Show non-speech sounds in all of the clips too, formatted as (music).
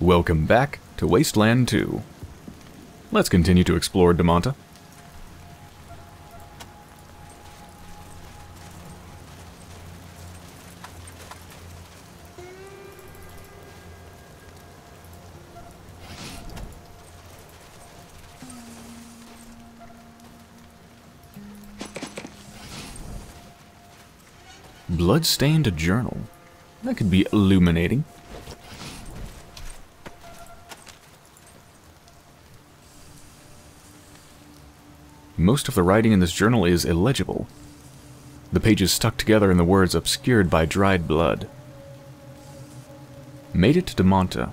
Welcome back to Wasteland 2. Let's continue to explore Damonta. Blood-stained journal. That could be illuminating. Most of the writing in this journal is illegible. The pages stuck together and the words obscured by dried blood. Made it to Damonta.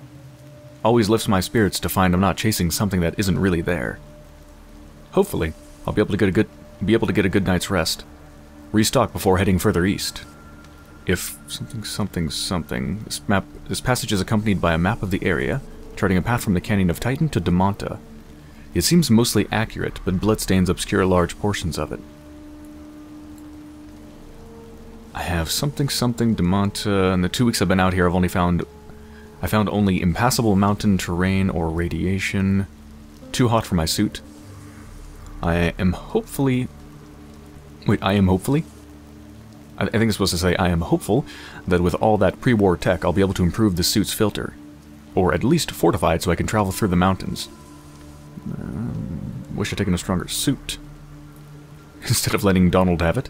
Always lifts my spirits to find I'm not chasing something that isn't really there. Hopefully, I'll be able to get a good be able to get a good night's rest. Restock before heading further east. If something something something this map this passage is accompanied by a map of the area, charting a path from the Canyon of Titan to Damonta. It seems mostly accurate, but bloodstains obscure large portions of it. I have something something Damonta. Uh, in the two weeks I've been out here, I've only found I found only impassable mountain terrain or radiation. Too hot for my suit. I am hopefully... Wait, I am hopefully? I, I think it's supposed to say I am hopeful that with all that pre-war tech I'll be able to improve the suit's filter. Or at least fortify it so I can travel through the mountains. Um, wish I'd taken a stronger suit. (laughs) Instead of letting Donald have it.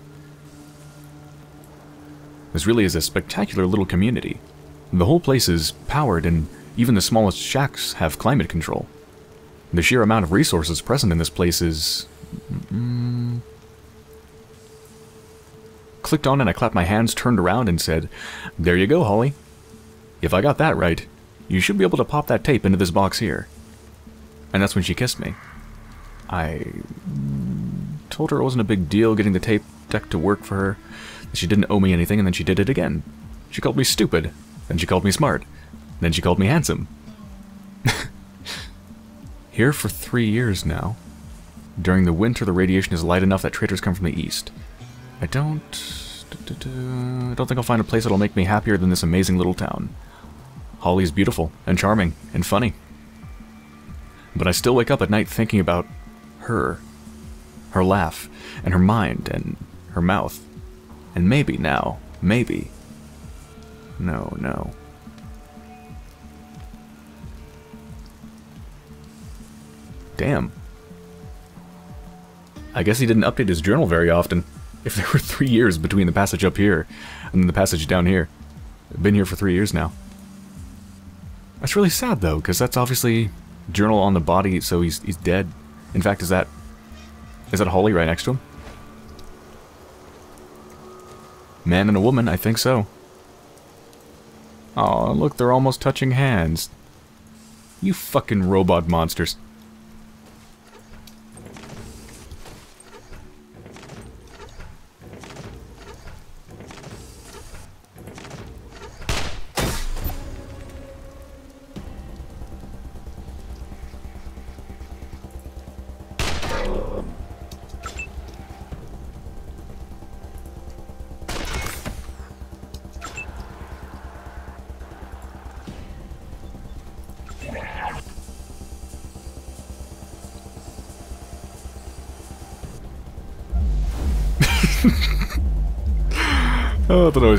This really is a spectacular little community. The whole place is powered and even the smallest shacks have climate control. The sheer amount of resources present in this place is... Mm, clicked on and I clapped my hands, turned around and said, There you go, Holly. If I got that right, you should be able to pop that tape into this box here. And that's when she kissed me. I told her it wasn't a big deal getting the tape deck to work for her. That she didn't owe me anything, and then she did it again. She called me stupid. Then she called me smart. Then she called me handsome. (laughs) Here for three years now. During the winter, the radiation is light enough that traitors come from the east. I don't... I don't think I'll find a place that'll make me happier than this amazing little town. Holly's beautiful, and charming, and funny. But I still wake up at night thinking about her. Her laugh, and her mind, and her mouth. And maybe now, maybe. No, no. Damn. I guess he didn't update his journal very often. If there were three years between the passage up here and the passage down here. I've been here for three years now. That's really sad, though, because that's obviously journal on the body, so he's, he's dead. In fact, is that... Is that Holly right next to him? Man and a woman, I think so. Oh, look, they're almost touching hands. You fucking robot monsters.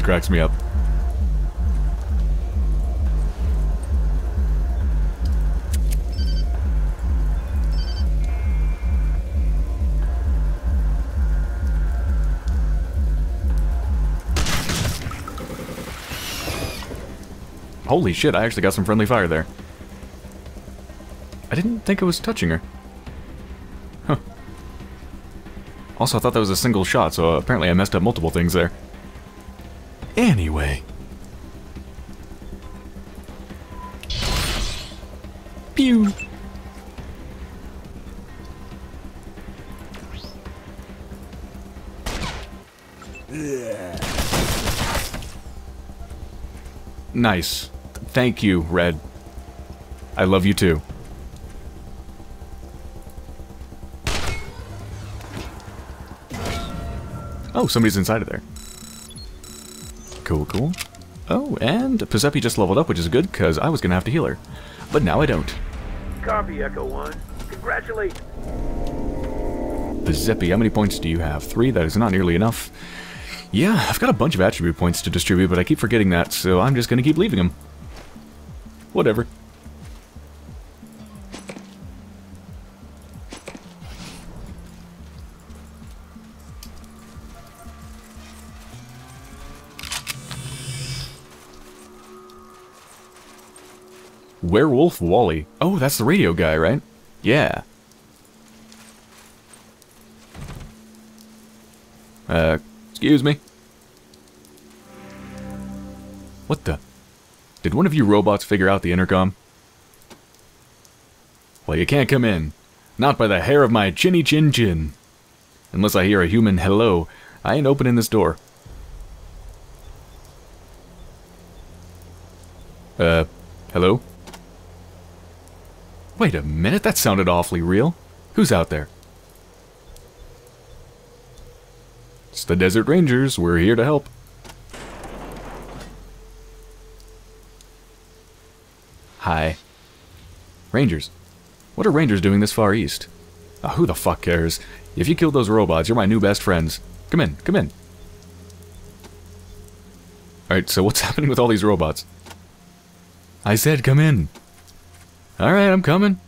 Cracks me up. Holy shit, I actually got some friendly fire there. I didn't think it was touching her. Huh. Also, I thought that was a single shot, so apparently I messed up multiple things there. Anyway. Pew! Nice. Thank you, Red. I love you too. Oh, somebody's inside of there. Cool, cool. Oh, and Pizzepi just leveled up, which is good, because I was going to have to heal her. But now I don't. Copy, Echo One. Congratulations. Pizzepi, how many points do you have? Three? That is not nearly enough. Yeah, I've got a bunch of attribute points to distribute, but I keep forgetting that, so I'm just going to keep leaving them. Whatever. Werewolf Wally. Oh, that's the radio guy, right? Yeah. Uh, excuse me? What the? Did one of you robots figure out the intercom? Well, you can't come in. Not by the hair of my chinny chin chin. Unless I hear a human hello, I ain't opening this door. Uh, hello? Wait a minute, that sounded awfully real. Who's out there? It's the Desert Rangers. We're here to help. Hi. Rangers. What are Rangers doing this far east? Oh, who the fuck cares? If you killed those robots, you're my new best friends. Come in, come in. Alright, so what's (laughs) happening with all these robots? I said come in. Alright, I'm coming.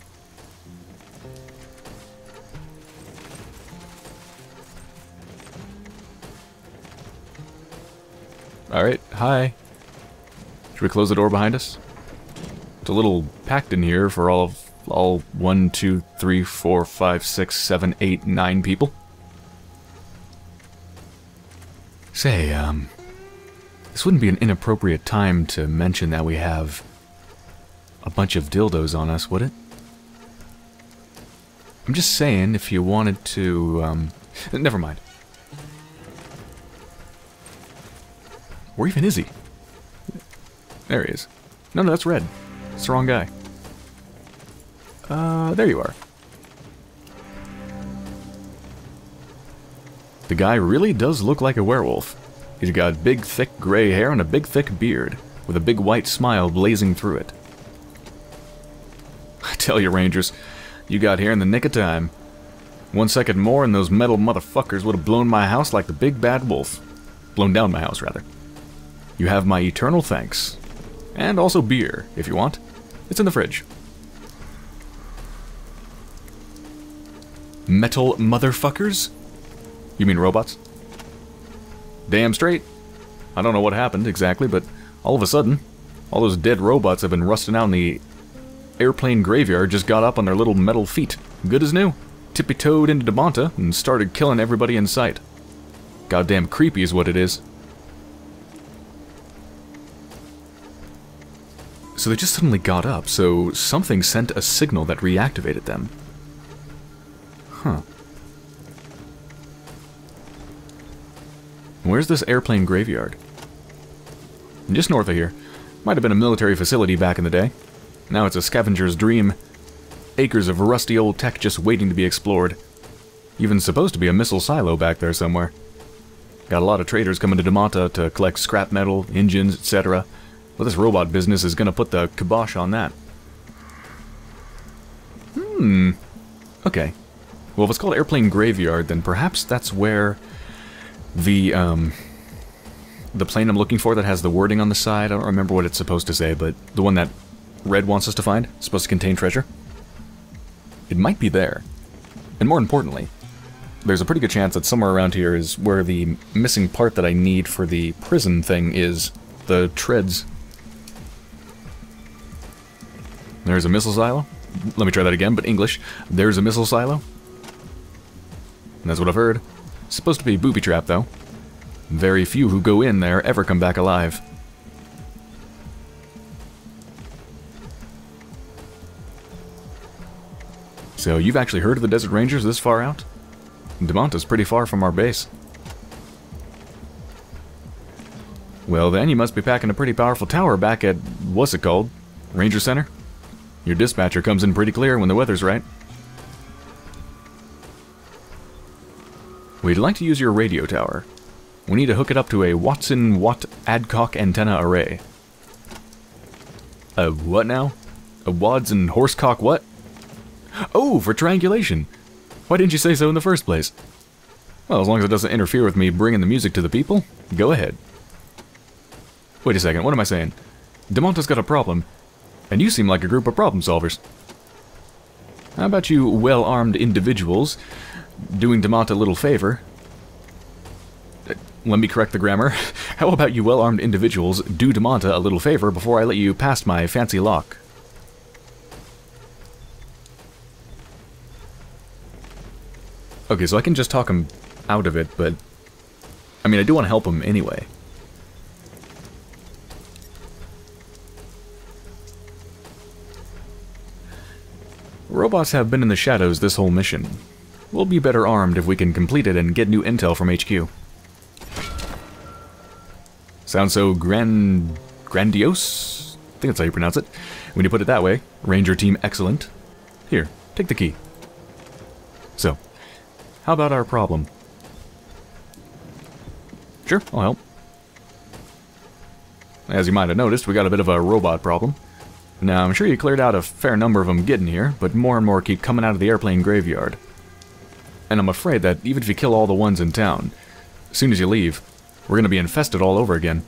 Alright, hi. Should we close the door behind us? It's a little packed in here for all of all one, two, three, four, five, six, seven, eight, nine people. Say, um, this wouldn't be an inappropriate time to mention that we have a bunch of dildos on us, would it? I'm just saying, if you wanted to, um, never mind. Where even is he? There he is. No, no, that's red. It's the wrong guy. Uh, there you are. The guy really does look like a werewolf. He's got big, thick gray hair and a big, thick beard, with a big white smile blazing through it. (laughs) I tell you, Rangers, you got here in the nick of time. One second more and those metal motherfuckers would have blown my house like the big bad wolf. Blown down my house, rather. You have my eternal thanks. And also beer, if you want. It's in the fridge. Metal motherfuckers? You mean robots? Damn straight. I don't know what happened exactly, but all of a sudden, all those dead robots have been rusting out in the airplane graveyard just got up on their little metal feet, good as new, tippy-toed into Damonta and started killing everybody in sight. Goddamn creepy is what it is. So they just suddenly got up, so something sent a signal that reactivated them. Huh. Where's this airplane graveyard? Just north of here. Might have been a military facility back in the day. Now it's a scavenger's dream. Acres of rusty old tech just waiting to be explored. Even supposed to be a missile silo back there somewhere. Got a lot of traders coming to Damonta to collect scrap metal, engines, etc. Well, this robot business is going to put the kibosh on that. Hmm. Okay. Well, if it's called Airplane Graveyard, then perhaps that's where the, um, the plane I'm looking for that has the wording on the side, I don't remember what it's supposed to say, but the one that Red wants us to find, supposed to contain treasure. It might be there. And more importantly, there's a pretty good chance that somewhere around here is where the missing part that I need for the prison thing is. The treads. There's a missile silo. Let me try that again, but English. There's a missile silo. That's what I've heard. Supposed to be a booby trap, though. Very few who go in there ever come back alive. So you've actually heard of the Desert Rangers this far out? Damonta's pretty far from our base. Well then, you must be packing a pretty powerful tower back at, what's it called? Ranger Center? Your dispatcher comes in pretty clear when the weather's right. We'd like to use your radio tower. We need to hook it up to a Watson Watt Adcock antenna array. A what now? A Wads and Horsecock what? Oh, for triangulation. Why didn't you say so in the first place? Well, as long as it doesn't interfere with me bringing the music to the people, go ahead. Wait a second, what am I saying? Damonta's got a problem, and you seem like a group of problem solvers. How about you well-armed individuals doing Damonta a little favor? Uh, let me correct the grammar. (laughs) How about you well-armed individuals do Damonta a little favor before I let you past my fancy lock? Okay, so I can just talk him out of it, but... I mean, I do want to help him anyway. Robots have been in the shadows this whole mission. We'll be better armed if we can complete it and get new intel from HQ. Sounds so grand... grandiose? I think that's how you pronounce it. When you put it that way, Ranger Team excellent. Here, take the key. So, how about our problem? Sure, I'll help. As you might have noticed, we got a bit of a robot problem. Now, I'm sure you cleared out a fair number of them getting here, but more and more keep coming out of the airplane graveyard. And I'm afraid that even if you kill all the ones in town, as soon as you leave, we're going to be infested all over again.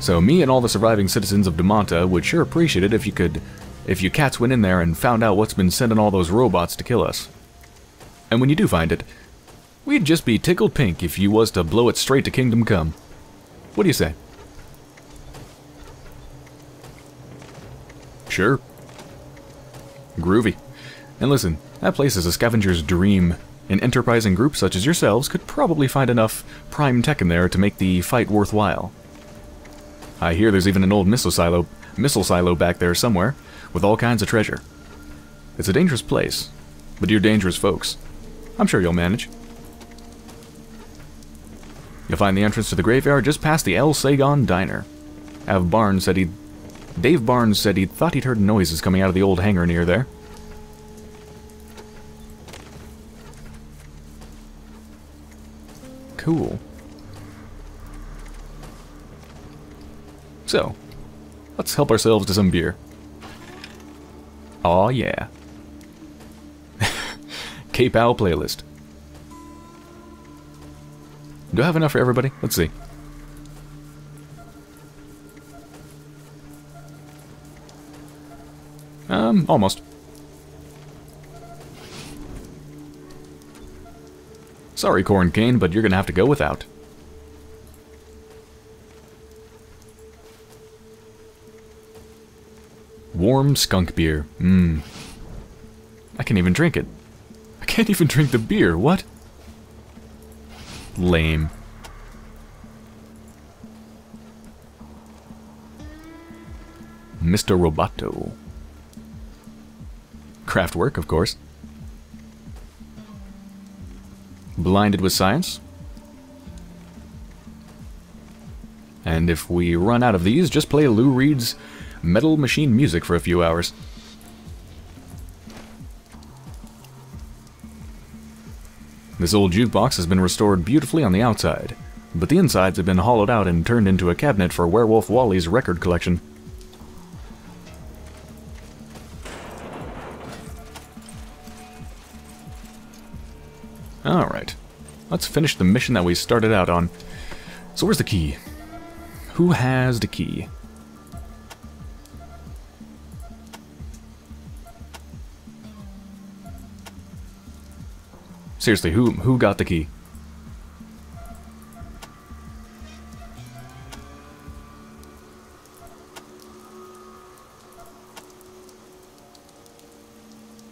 So me and all the surviving citizens of Damonta would sure appreciate it if you could, if you cats went in there and found out what's been sending all those robots to kill us. And when you do find it, we'd just be tickled pink if you was to blow it straight to Kingdom Come. What do you say? Sure. Groovy. And listen, that place is a scavenger's dream. An enterprising group such as yourselves could probably find enough prime tech in there to make the fight worthwhile. I hear there's even an old missile silo, missile silo back there somewhere, with all kinds of treasure. It's a dangerous place, but you're dangerous folks. I'm sure you'll manage. You'll find the entrance to the graveyard just past the El Sagon Diner. Av Barnes said he Dave Barnes said he thought he'd heard noises coming out of the old hangar near there. Cool. So, let's help ourselves to some beer. Aw, yeah. K-Pow playlist. Do I have enough for everybody? Let's see. Um, almost. Sorry, Corn Cane, but you're gonna have to go without. Warm skunk beer. Mmm. I can't even drink it. Can't even drink the beer. What? Lame. Mr. Roboto. Kraftwerk, of course. Blinded with science. And if we run out of these, just play Lou Reed's Metal Machine music for a few hours. This old jukebox has been restored beautifully on the outside, but the insides have been hollowed out and turned into a cabinet for Werewolf Wally's record collection. Alright. Let's finish the mission that we started out on. So where's the key? Who has the key? Seriously, who who got the key?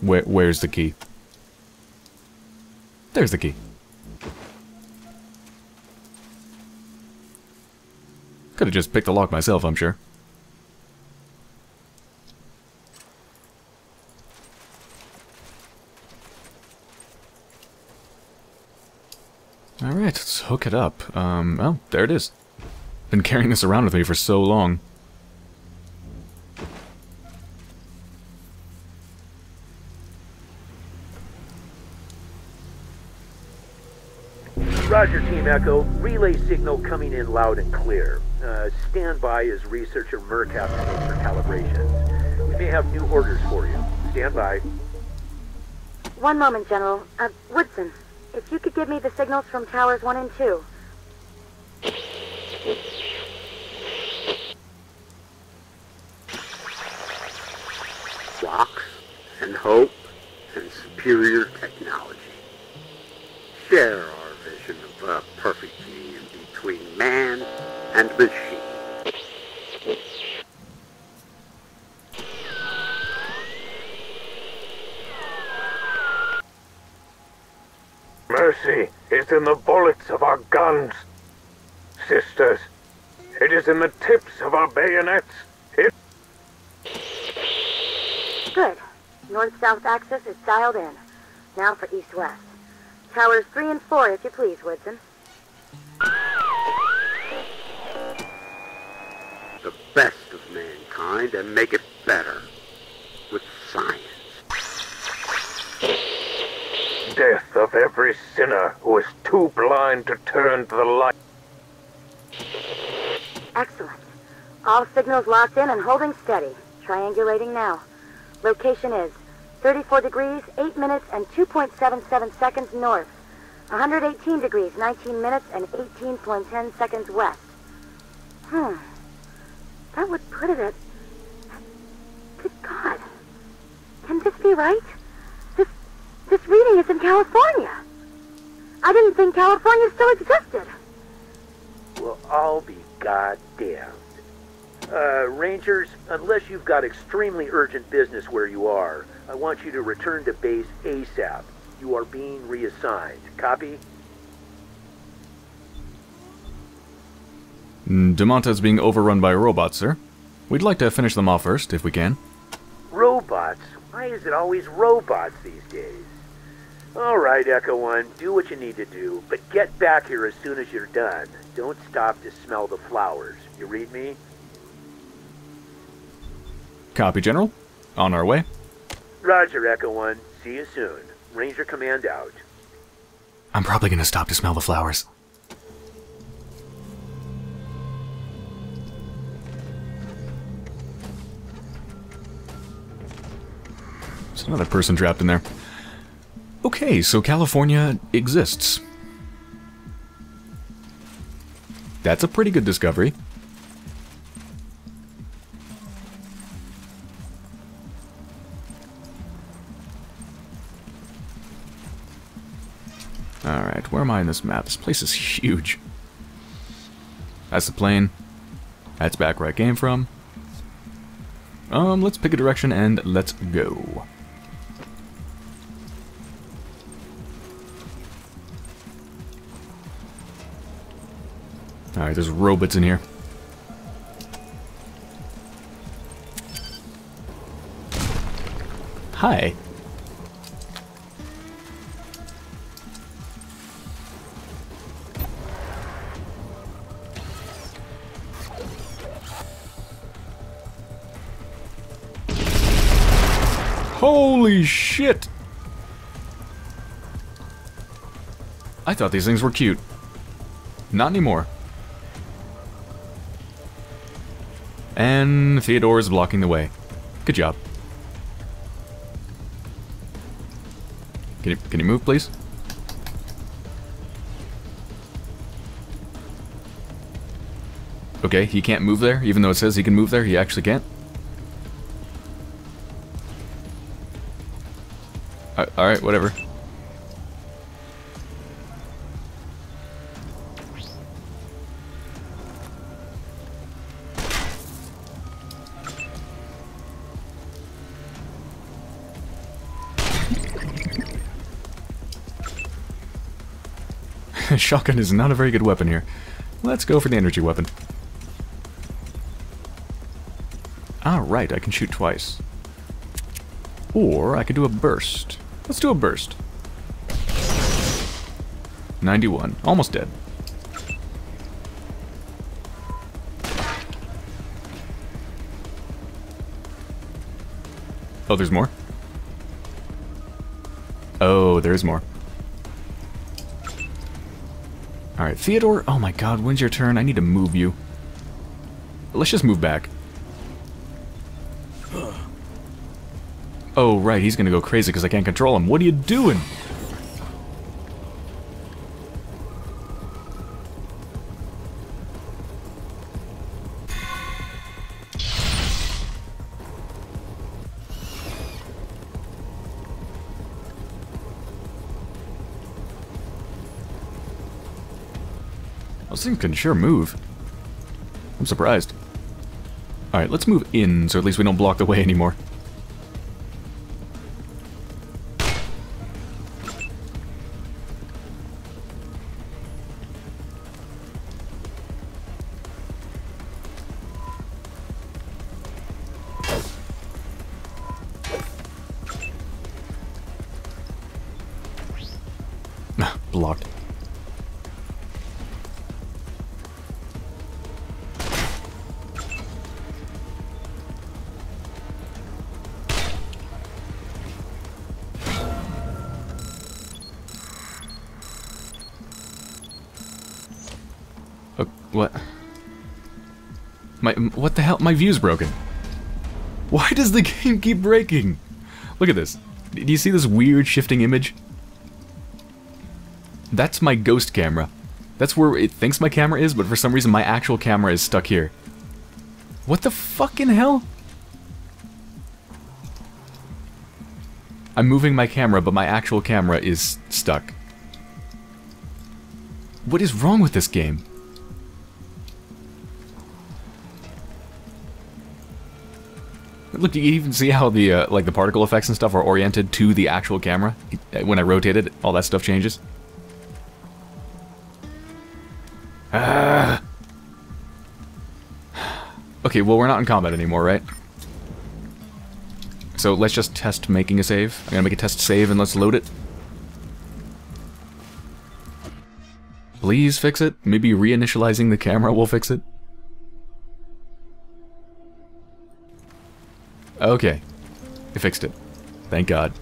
Where where's the key? There's the key. Could have just picked the lock myself, I'm sure. Alright, let's it up. Um, oh, there it is. Been carrying this around with me for so long. Roger, Team Echo. Relay signal coming in loud and clear. Uh, stand by as researcher Murkoff makes for calibrations. We may have new orders for you. Stand by. One moment, General. Uh, Woodson, if you could give me the signals from towers 1 and 2. Rocks and hope and superior technology. Share our vision of a perfect union between man and machine. Of our guns. Sisters, it is in the tips of our bayonets. It Good. North-south axis is dialed in. Now for east-west. Towers 3 and 4, if you please, Woodson. The best of mankind and make it better. With science. Death of every sinner who is too blind to turn to the light. Excellent. All signals locked in and holding steady. Triangulating now. Location is 34 degrees, 8 minutes, and 2.77 seconds north. 118 degrees, 19 minutes, and 18.10 seconds west. Hmm. That would put it at... Good God. Can this be right? This... this reading is in California. I didn't think California still existed. Well, I'll be goddamned. Uh, Rangers, unless you've got extremely urgent business where you are, I want you to return to base ASAP. You are being reassigned. Copy? Damonta is being overrun by robots, sir. We'd like to finish them off first, if we can. Robots? Why is it always robots these days? All right, Echo One, do what you need to do, but get back here as soon as you're done. Don't stop to smell the flowers. You read me? Copy, General. On our way. Roger, Echo One. See you soon. Ranger Command out. I'm probably gonna stop to smell the flowers. There's another person trapped in there. Okay, so California exists. That's a pretty good discovery. Alright, where am I in this map? This place is huge. That's the plane. That's back where I came from. Um, let's pick a direction and let's go. Alright, there's robots in here. Hi. Holy shit! I thought these things were cute. Not anymore. And Theodore is blocking the way. Good job. Can you, can you move, please? Okay, he can't move there, even though it says he can move there, he actually can't. Alright, whatever. Shotgun is not a very good weapon here. Let's go for the energy weapon. Ah, Alright, I can shoot twice. Or I could do a burst. Let's do a burst. 91. Almost dead. Oh, there's more? Oh, there's more. Alright, Theodore. Oh my god, when's your turn? I need to move you. Let's just move back. Oh, right, he's gonna go crazy because I can't control him. What are you doing? Can sure move. I'm surprised. Alright, let's move in so at least we don't block the way anymore. What? My what the hell? My view's broken. Why does the (laughs) game keep breaking? Look at this. Do you see this weird shifting image? That's my ghost camera. That's where it thinks my camera is, but for some reason my actual camera is stuck here. What the fucking hell? I'm moving my camera, but my actual camera is stuck. What is wrong with this game? Look, you even see how the uh, like the particle effects and stuff are oriented to the actual camera. When I rotate it, all that stuff changes. (sighs) Okay, well we're not in combat anymore, right? So let's just test making a save. I'm gonna make a test save and let's load it. Please fix it. Maybe reinitializing the camera will fix it. Okay. It fixed it. Thank God.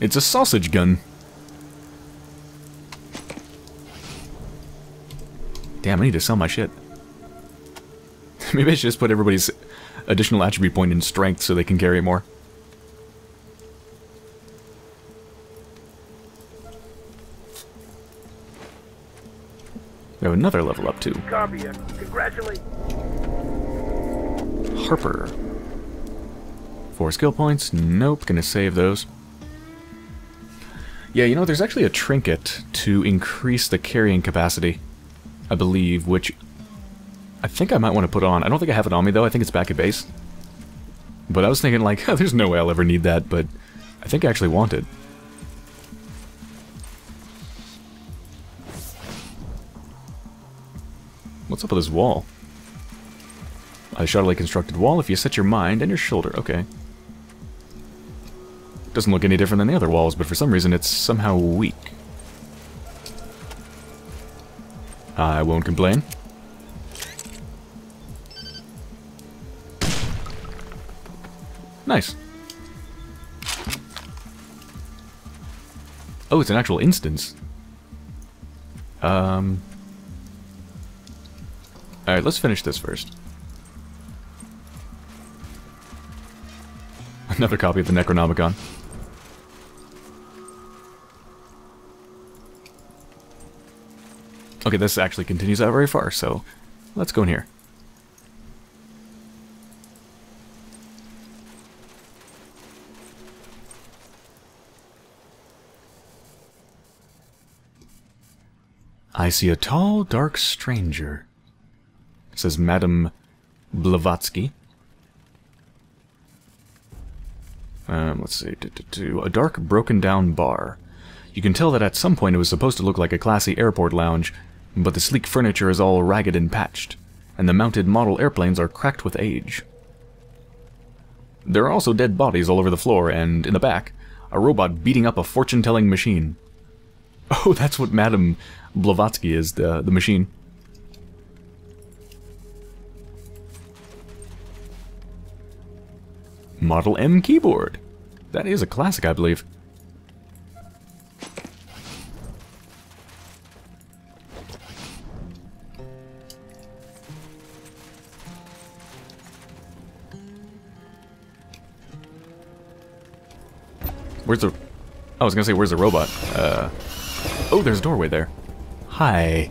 It's a sausage gun. Damn, I need to sell my shit. Maybe I should just put everybody's additional attribute point in strength so they can carry more. We have another level up too. Copy it. Congratulations. Harper. Four skill points. Nope, gonna save those. Yeah, you know, there's actually a trinket to increase the carrying capacity, I believe, which I think I might want to put on. I don't think I have it on me, though. I think it's back at base. But I was thinking, like, (laughs) there's no way I'll ever need that, but I think I actually want it. What's up with this wall? A shoddily constructed wall if you set your mind and your shoulder. Okay. Doesn't look any different than the other walls, but for some reason it's somehow weak. I won't complain. Nice. Oh, it's an actual instance. Um... Alright, let's finish this first. (laughs) Another copy of the Necronomicon. Okay, this actually continues out very far, so let's go in here. I see a tall, dark stranger, says Madame Blavatsky. Um, let's see, a dark, broken-down bar. You can tell that at some point it was supposed to look like a classy airport lounge, but the sleek furniture is all ragged and patched, and the mounted model airplanes are cracked with age. There are also dead bodies all over the floor, and in the back, a robot beating up a fortune-telling machine. (laughs) Oh, that's what Madame Blavatsky is, the, the machine. Model M keyboard. That is a classic, I believe. Where's the... I was gonna say, where's the robot? Uh... Oh, there's a doorway there. Hi.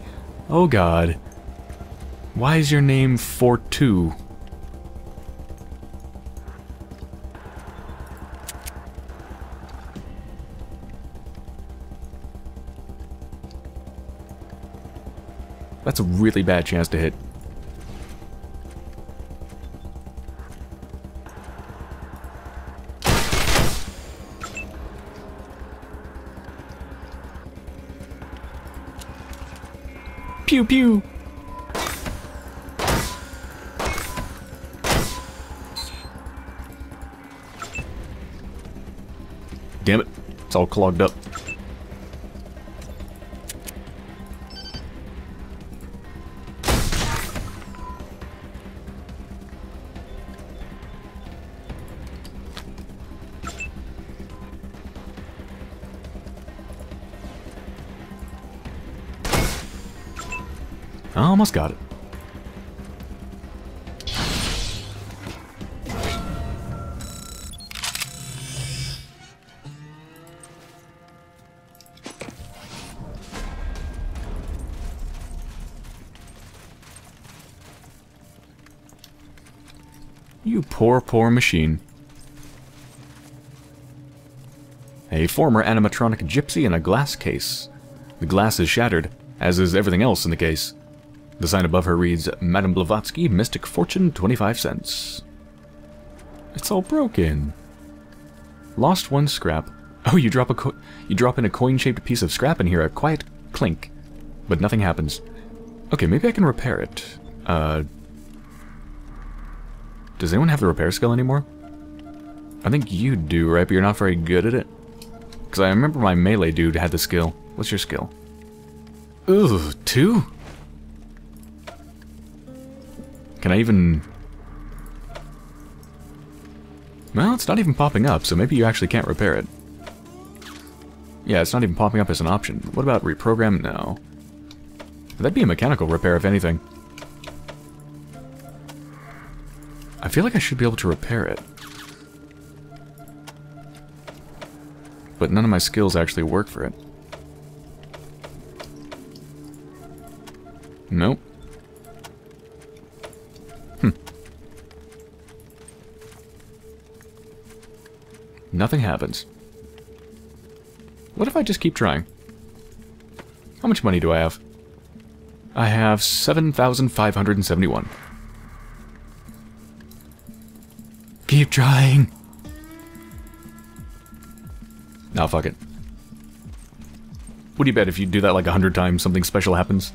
Oh god. Why is your name Fortu? That's a really bad chance to hit. Pew pew! Damn it, it's all clogged up. Almost got it. You poor, poor machine. A former animatronic gypsy in a glass case. The glass is shattered, as is everything else in the case. The sign above her reads, Madame Blavatsky, Mystic Fortune, 25 cents. It's all broken. Lost one scrap. Oh, you drop a you drop in a coin-shaped piece of scrap and hear a quiet clink, but nothing happens. Okay, maybe I can repair it. Uh, does anyone have the repair skill anymore? I think you do, right? But you're not very good at it. Because I remember my melee dude had the skill. What's your skill? Ooh, two? Can I even... Well, it's not even popping up, so maybe you actually can't repair it. Yeah, it's not even popping up as an option. What about reprogram? No. That'd be a mechanical repair, if anything. I feel like I should be able to repair it. But none of my skills actually work for it. Nope. Nothing happens. What if I just keep trying? How much money do I have? I have 7,571. Keep trying. Now fuck it. What do you bet if you do that like a hundred times, something special happens?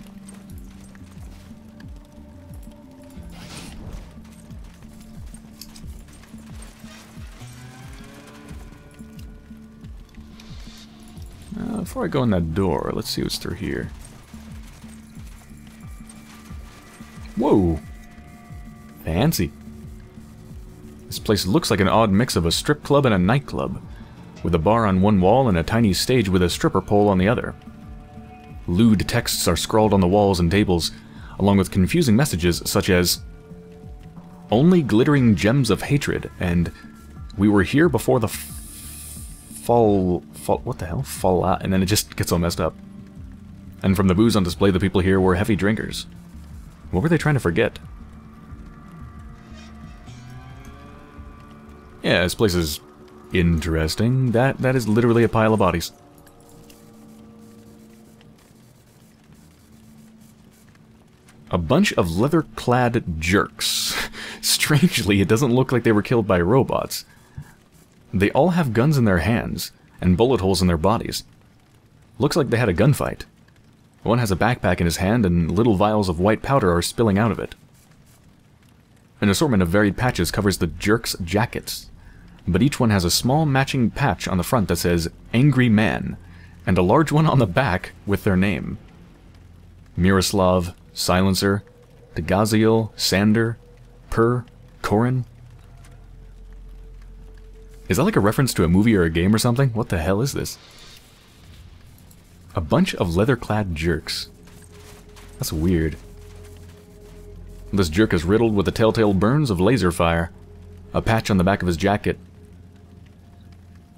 I go in that door, let's see what's through here. Whoa! Fancy. This place looks like an odd mix of a strip club and a nightclub, with a bar on one wall and a tiny stage with a stripper pole on the other. Lewd texts are scrawled on the walls and tables, along with confusing messages such as Only glittering gems of hatred and We were here before the fall... fall what the hell? Fall out, and then it just gets all messed up. And from the booze on display, the people here were heavy drinkers. What were they trying to forget? Yeah, this place is interesting. That That is literally a pile of bodies. A bunch of leather-clad jerks. (laughs) Strangely, it doesn't look like they were killed by robots. They all have guns in their hands, and bullet holes in their bodies. Looks like they had a gunfight. One has a backpack in his hand, and little vials of white powder are spilling out of it. An assortment of varied patches covers the jerks' jackets, but each one has a small matching patch on the front that says Angry Man, and a large one on the back with their name. Miroslav, Silencer, Degaziel, Sander, Per, Corin. Is that like a reference to a movie or a game or something? What the hell is this? A bunch of leather-clad jerks. That's weird. This jerk is riddled with the telltale burns of laser fire. A patch on the back of his jacket.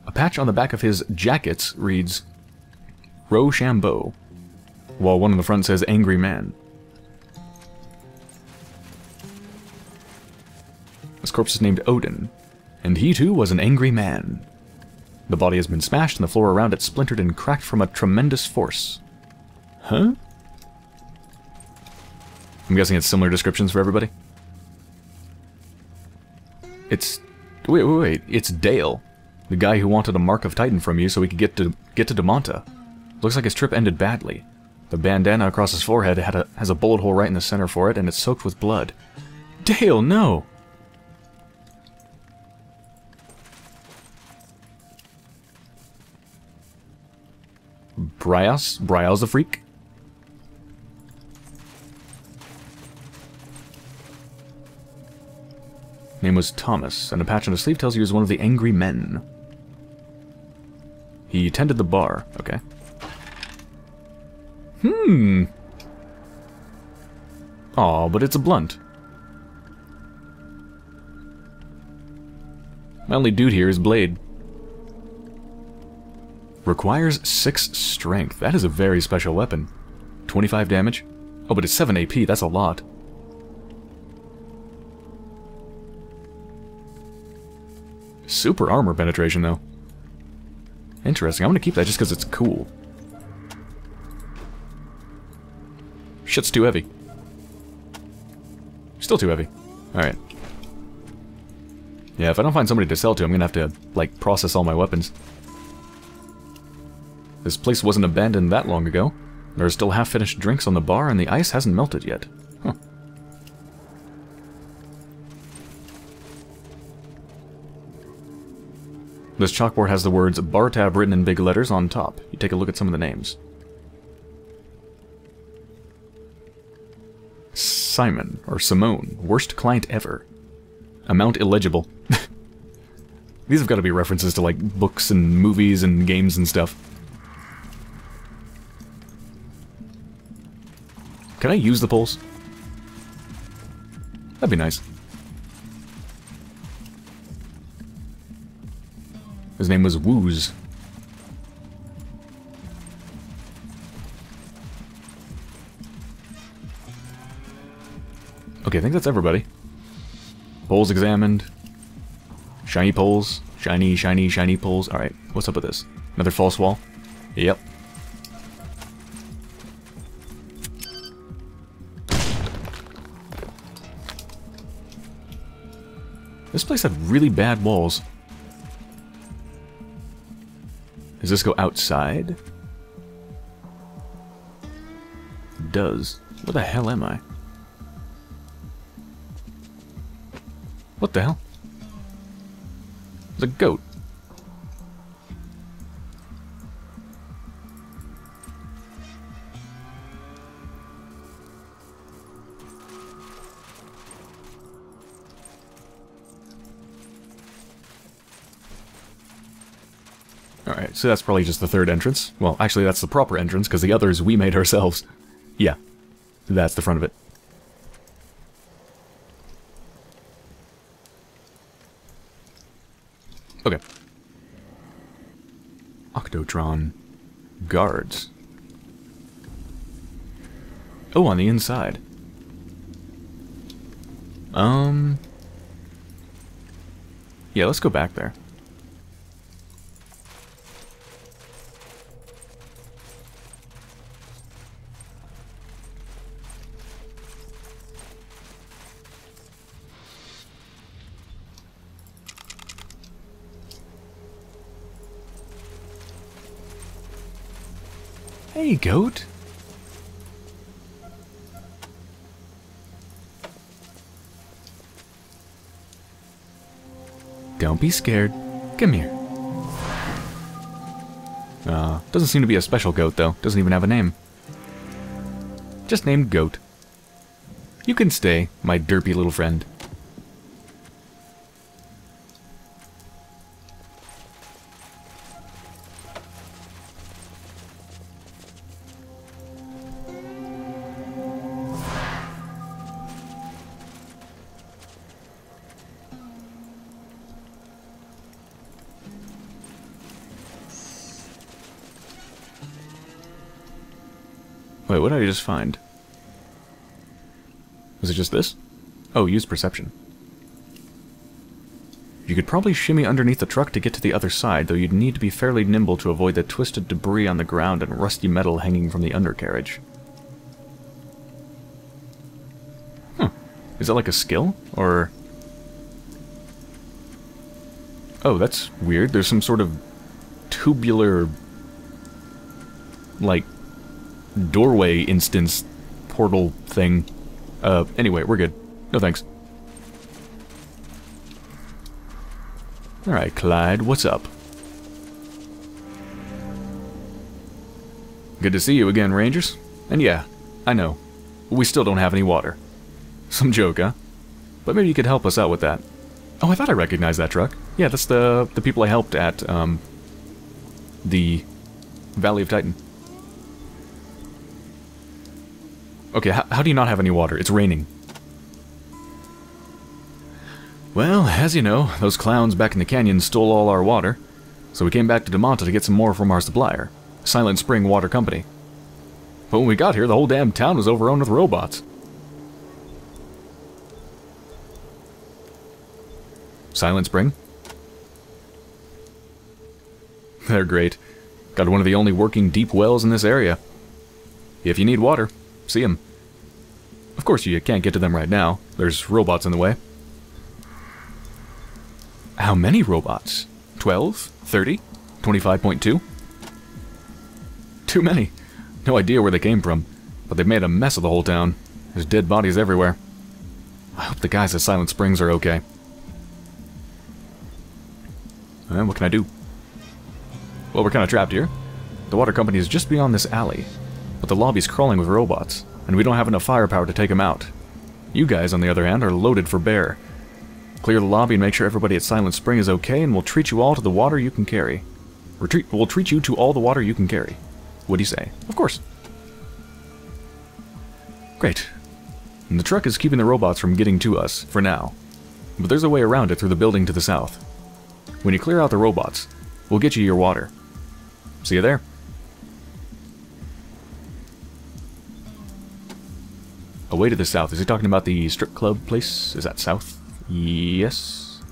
A patch on the back of his jackets reads Rochambeau, while one on the front says Angry Man. This corpse is named Odin, and he too was an angry man. The body has been smashed and the floor around it splintered and cracked from a tremendous force. Huh? I'm guessing it's similar descriptions for everybody. It's... Wait, wait, wait. It's Dale. The guy who wanted a Mark of Titan from you so he could get to get to Damonta. Looks like his trip ended badly. The bandana across his forehead had a, has a bullet hole right in the center for it, and it's soaked with blood. Dale, no! Bryos? Bryos the Freak? Name was Thomas, and a patch on his sleeve tells you he was one of the angry men. He tended the bar. Okay. Hmm. Aw, but it's a blunt. My only dude here is Blade. Requires 6 strength. That is a very special weapon. 25 damage. Oh, but it's 7 AP. That's a lot. Super armor penetration, though. Interesting. I'm going to keep that just because it's cool. Shit's too heavy. Still too heavy. Alright. Yeah, if I don't find somebody to sell to, I'm going to have to, like, process all my weapons. This place wasn't abandoned that long ago. There are still half-finished drinks on the bar, and the ice hasn't melted yet. Huh. This chalkboard has the words Bar Tab written in big letters on top. You take a look at some of the names. Simon, or Simone, worst client ever. Amount illegible. (laughs) These have got to be references to, like, books and movies and games and stuff. Can I use the poles? That'd be nice. His name was Wooz. Okay, I think that's everybody. Poles examined. Shiny poles. Shiny, shiny, shiny poles. Alright, what's up with this? Another false wall? Yep. Place had really bad walls. Does this go outside? It does. Where the hell am I? What the hell? There's a goat. So that's probably just the third entrance. Well, actually that's the proper entrance, because the others we made ourselves. Yeah, that's the front of it. Okay. Octotron. Guards. Oh, on the inside. Um... Yeah, let's go back there. Hey, goat. Don't be scared. Come here. Uh, doesn't seem to be a special goat, though. Doesn't even have a name. Just named Goat. You can stay, my derpy little friend. Just find? Was it just this? Oh, use perception. You could probably shimmy underneath the truck to get to the other side, though you'd need to be fairly nimble to avoid the twisted debris on the ground and rusty metal hanging from the undercarriage. Huh. Is that like a skill? Or... Oh, that's weird. There's some sort of tubular... Like, doorway instance portal thing. Uh, anyway, we're good. No thanks. Alright, Clyde, what's up? Good to see you again, Rangers. And yeah, I know. We still don't have any water. (laughs) Some joke, huh? But maybe you could help us out with that. Oh, I thought I recognized that truck. Yeah, that's the the people I helped at, um... The... Valley of Titan. Okay, how do you not have any water? It's raining. Well, as you know, those clowns back in the canyon stole all our water, so we came back to Damonta to get some more from our supplier, Silent Spring Water Company. But when we got here, the whole damn town was overrun with robots. Silent Spring? They're great. Got one of the only working deep wells in this area. If you need water, see them. Of course, you can't get to them right now. There's robots in the way. How many robots? 12? 30? 25.2? Too many. No idea where they came from, but they've made a mess of the whole town. There's dead bodies everywhere. I hope the guys at Silent Springs are okay. And what can I do? Well, we're kind of trapped here. The water company is just beyond this alley, but the lobby's crawling with robots, and we don't have enough firepower to take them out. You guys, on the other hand, are loaded for bear. Clear the lobby and make sure everybody at Silent Spring is okay, and we'll treat you all to the water you can carry. Retreat, we'll treat you to all the water you can carry. What do you say? Of course. Great. And the truck is keeping the robots from getting to us, for now. But there's a way around it through the building to the south. When you clear out the robots, we'll get you your water. See you there. Away to the south. Is he talking about the strip club place? Is that south? Yes.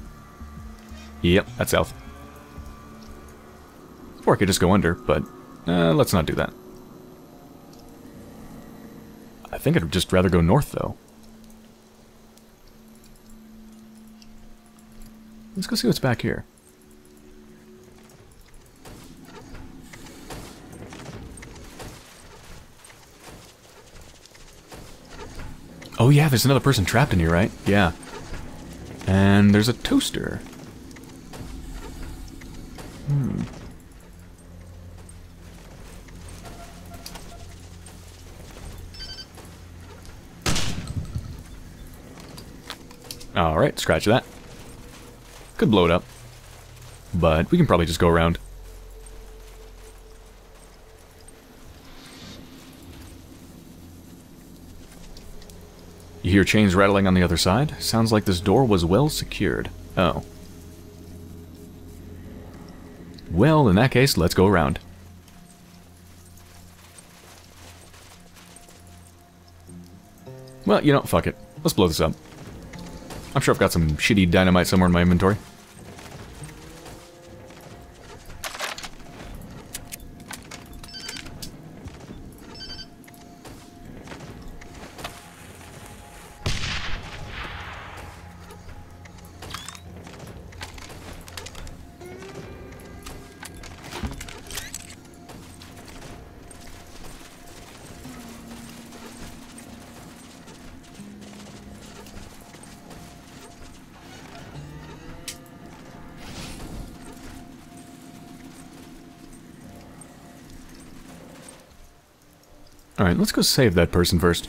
Yep, that's south. Or I could just go under, but uh, let's not do that. I think I'd just rather go north, though. Let's go see what's back here. Oh yeah, there's another person trapped in here, right? Yeah. And there's a toaster. Hmm. Alright, scratch that. Could blow it up. But we can probably just go around. Hear chains rattling on the other side? Sounds like this door was well secured. Oh. Well, in that case, let's go around. Well, you know, fuck it. Let's blow this up. I'm sure I've got some shitty dynamite somewhere in my inventory. Alright, let's go save that person first.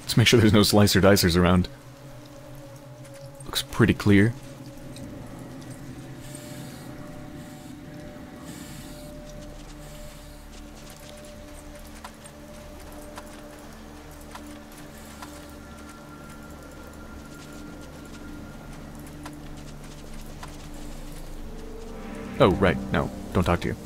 Let's make sure there's no slicer dicers around. Looks pretty clear. Oh, right. No, don't talk to you.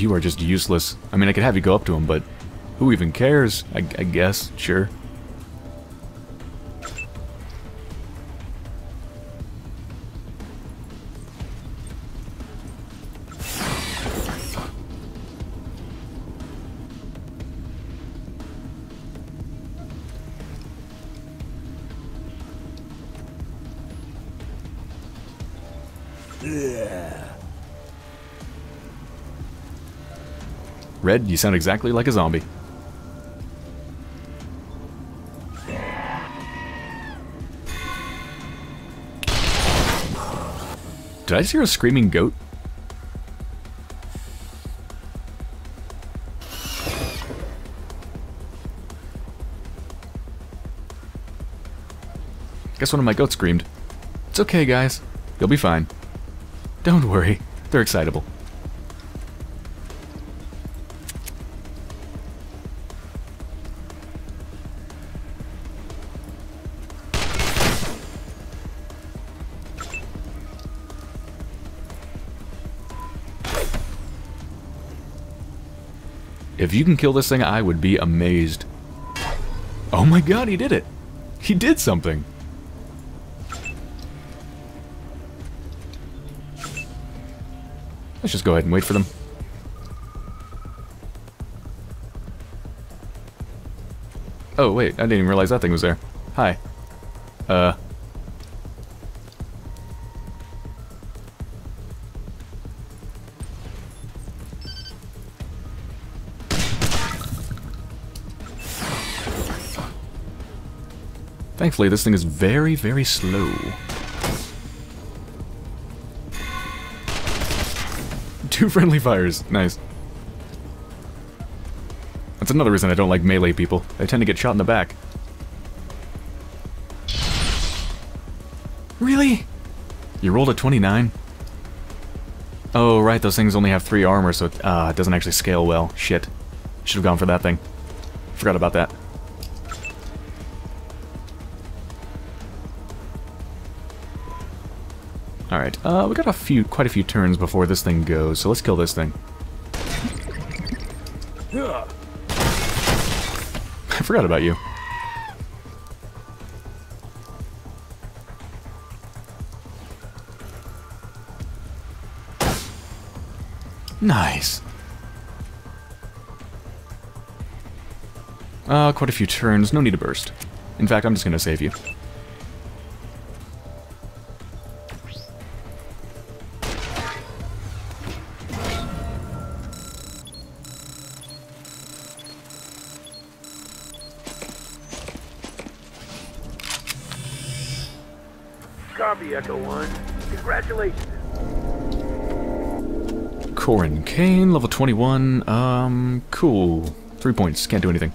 You are just useless. I mean, I could have you go up to him, but who even cares? I, I guess, sure. Red, you sound exactly like a zombie. Did I just hear a screaming goat? Guess one of my goats screamed. It's okay, guys. You'll be fine. Don't worry. They're excitable. If you can kill this thing, I would be amazed. Oh my god, he did it! He did something! Let's just go ahead and wait for them. Oh, wait, I didn't even realize that thing was there. Hi. Uh... Thankfully, this thing is very, very slow. (laughs) Two friendly fires. Nice. That's another reason I don't like melee people. They tend to get shot in the back. Really? You rolled a 29? Oh, right, those things only have 3 armor, so it, uh, it doesn't actually scale well. Shit. Should have gone for that thing. Forgot about that. Alright, uh, we got a few, quite a few turns before this thing goes, so let's kill this thing. I forgot about you. Nice. Uh, quite a few turns, no need to burst. In fact, I'm just gonna save you. 21. Um, cool. Three points, can't do anything.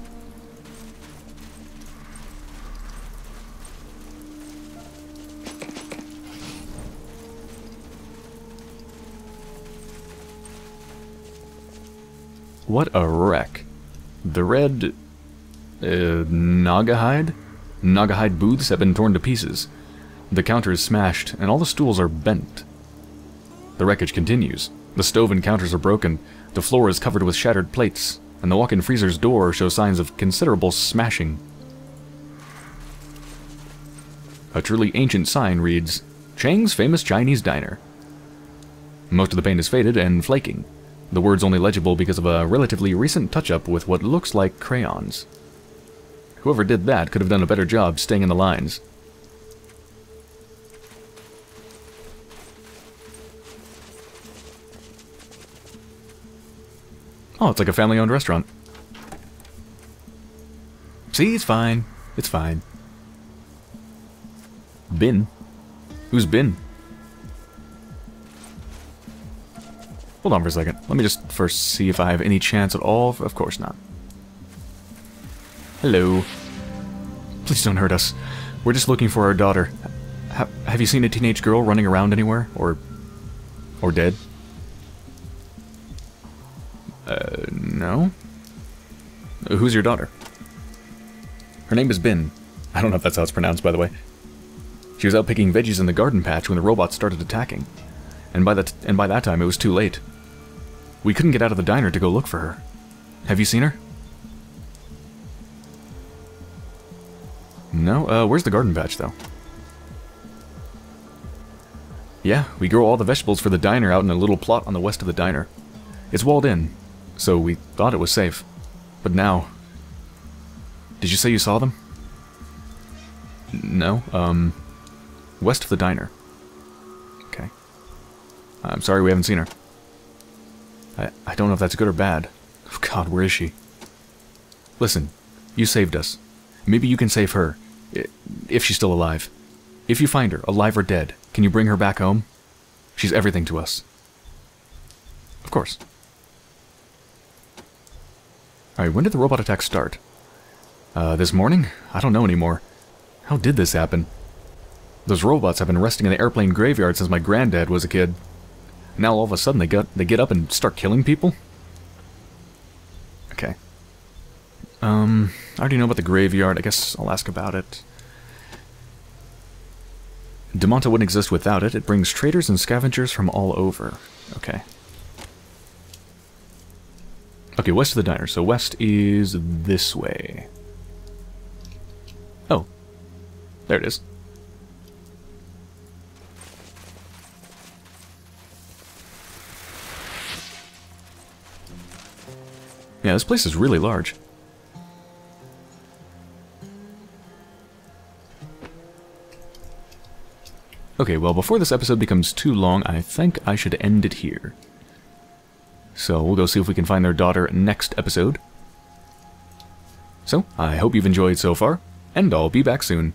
What a wreck. The red... Uh, Naugahyde? Naugahyde booths have been torn to pieces. The counter is smashed, and all the stools are bent. The wreckage continues. The stove and counters are broken, the floor is covered with shattered plates, and the walk-in freezer's door shows signs of considerable smashing. A truly ancient sign reads, Chang's Famous Chinese Diner. Most of the paint is faded and flaking. the words only legible because of a relatively recent touch-up with what looks like crayons. Whoever did that could have done a better job staying in the lines. Oh, it's like a family-owned restaurant. See, it's fine. It's fine. Bin? Who's Bin? Hold on for a second. Let me just first see if I have any chance at all. Of course not. Hello. Please don't hurt us. We're just looking for our daughter. Ha have you seen a teenage girl running around anywhere? Or... or dead? Uh, no? Who's your daughter? Her name is Bin. I don't know if that's how it's pronounced, by the way. She was out picking veggies in the garden patch when the robots started attacking. And by, that, and by that time, it was too late. We couldn't get out of the diner to go look for her. Have you seen her? No? Uh, where's the garden patch, though? Yeah, we grow all the vegetables for the diner out in a little plot on the west of the diner. It's walled in, so we thought it was safe. But now... Did you say you saw them? No, um... West of the diner. Okay. I'm sorry we haven't seen her. I, I don't know if that's good or bad. Oh god, where is she? Listen, you saved us. Maybe you can save her. If she's still alive. If you find her, alive or dead, can you bring her back home? She's everything to us. Of course. Alright, when did the robot attack start? Uh, this morning? I don't know anymore. How did this happen? Those robots have been resting in the airplane graveyard since my granddad was a kid. Now all of a sudden they get they get up and start killing people? Okay. Um, I already know about the graveyard. I guess I'll ask about it. Damonta wouldn't exist without it. It brings traders and scavengers from all over. Okay. Okay, west of the diner. So west is this way. Oh. There it is. Yeah, this place is really large. Okay, well, before this episode becomes too long, I think I should end it here. So, we'll go see if we can find their daughter next episode. So, I hope you've enjoyed so far, and I'll be back soon.